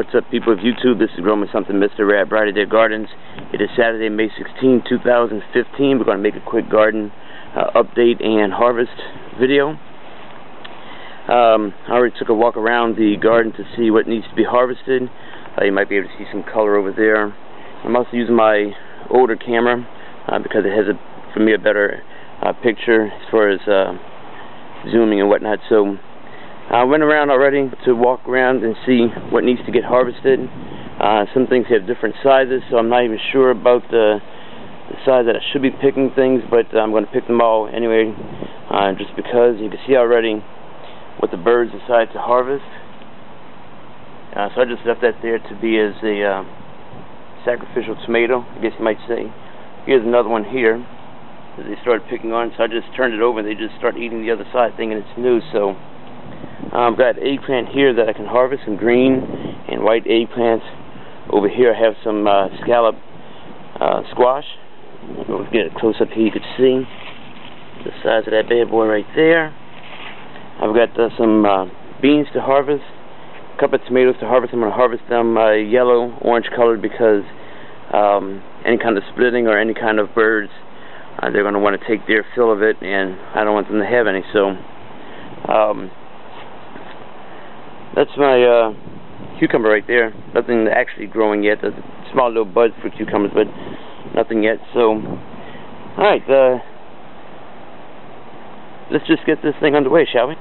What's up people of YouTube, this is Grow Me Something Mr. Rat Brighter Day Gardens. It is Saturday, May 16, 2015. We're going to make a quick garden uh, update and harvest video. Um, I already took a walk around the garden to see what needs to be harvested. Uh, you might be able to see some color over there. I'm also using my older camera uh, because it has, a, for me, a better uh, picture as far as uh, zooming and whatnot. So I went around already to walk around and see what needs to get harvested. Uh, some things have different sizes, so I'm not even sure about the, the size that I should be picking things, but I'm going to pick them all anyway, uh, just because you can see already what the birds decide to harvest. Uh, so I just left that there to be as a uh, sacrificial tomato, I guess you might say. Here's another one here that they started picking on, so I just turned it over and they just start eating the other side thinking it's new, so I've um, got eggplant here that I can harvest, some green and white eggplants. Over here I have some uh, scallop uh, squash. We'll get it close up here you can see the size of that bad boy right there. I've got uh, some uh, beans to harvest, a couple of tomatoes to harvest. I'm going to harvest them uh, yellow, orange colored because um, any kind of splitting or any kind of birds, uh, they're going to want to take their fill of it, and I don't want them to have any. So um, that's my uh, cucumber right there. Nothing actually growing yet. A small little buds for cucumbers, but nothing yet. So, alright, uh, let's just get this thing underway, shall we?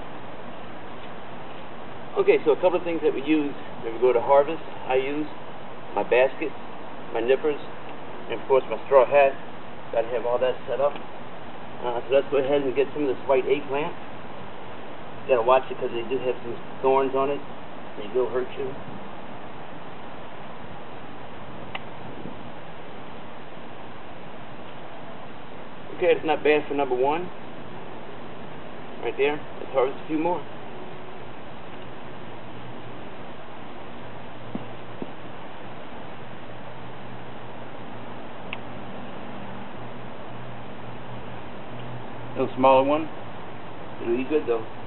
Okay, so a couple of things that we use when we go to harvest. I use my basket, my nippers, and of course my straw hat. Got to have all that set up. Uh, so let's go ahead and get some of this white eggplant gotta watch it because they do have some thorns on it. They will hurt you. Okay, it's not bad for number one. Right there. Let's harvest a few more. little smaller one. It'll be good though.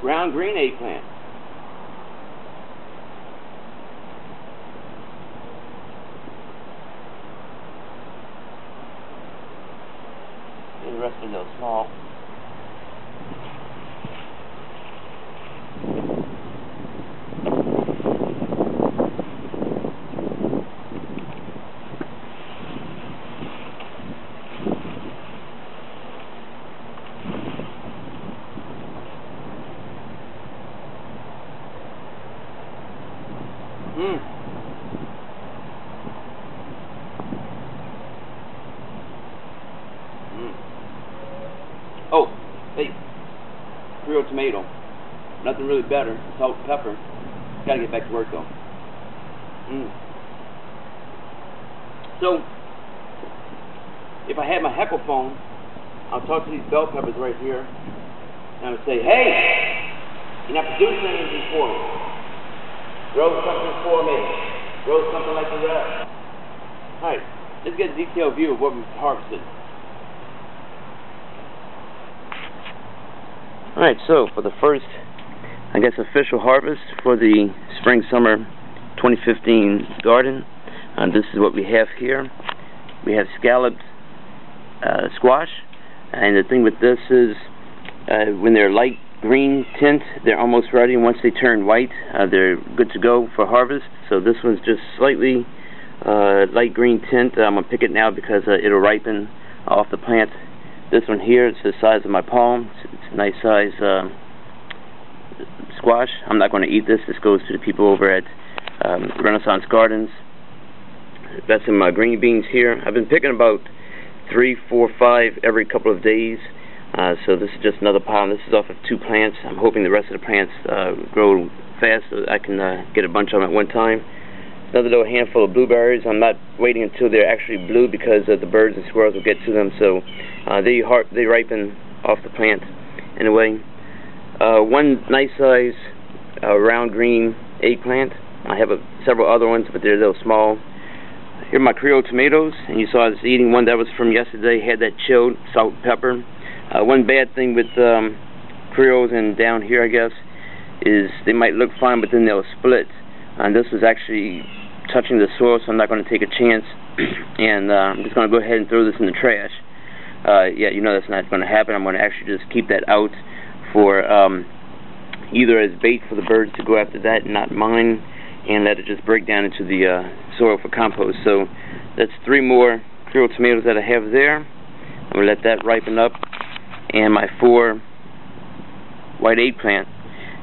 Brown green eggplant. The rest are little small. Mm. Oh, hey, real tomato. Nothing really better. Salt and pepper. Gotta get back to work though. Mm. So, if I had my heckle phone, I'll talk to these bell peppers right here, and I would say, hey, you're not producing anything for me. Grow something for me. Grow something like the rest. Alright, let's get a detailed view of what we've harvested. Alright, so for the first, I guess, official harvest for the spring-summer 2015 garden, uh, this is what we have here. We have scalloped uh, squash, and the thing with this is uh, when they're light green tint. They're almost ready. Once they turn white, uh, they're good to go for harvest. So this one's just slightly uh, light green tint. I'm going to pick it now because uh, it'll ripen off the plant. This one here, it's the size of my palm. It's, it's a nice size uh, squash. I'm not going to eat this. This goes to the people over at um, Renaissance Gardens. Got some uh, green beans here. I've been picking about three, four, five every couple of days. Uh, so this is just another pile. This is off of two plants. I'm hoping the rest of the plants uh, grow fast so I can uh, get a bunch of them at one time. another little handful of blueberries. I'm not waiting until they're actually blue because the birds and squirrels will get to them. So uh, they they ripen off the plant anyway. Uh, one nice size round green eggplant. I have a, several other ones, but they're a little small. Here are my Creole tomatoes, and you saw I was eating one that was from yesterday, had that chilled salt pepper. Uh, one bad thing with um, Creoles and down here, I guess, is they might look fine, but then they'll split. And this was actually touching the soil, so I'm not going to take a chance. and uh, I'm just going to go ahead and throw this in the trash. Uh, yeah, you know that's not going to happen. I'm going to actually just keep that out for um, either as bait for the birds to go after that, not mine, and let it just break down into the uh, soil for compost. So that's three more Creole tomatoes that I have there. I'm going to let that ripen up. And my four white eggplant,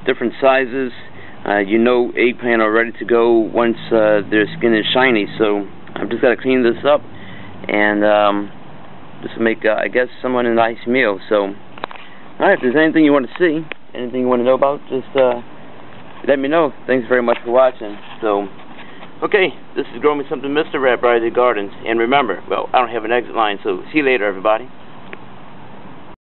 different sizes. Uh, you know eggplant are ready to go once uh, their skin is shiny. So I've just got to clean this up and um, just make, uh, I guess, someone a nice meal. So, alright, if there's anything you want to see, anything you want to know about, just uh, let me know. Thanks very much for watching. So, okay, this is Grow Me Something Mr. Rat Bridey Gardens. And remember, well, I don't have an exit line, so see you later, everybody.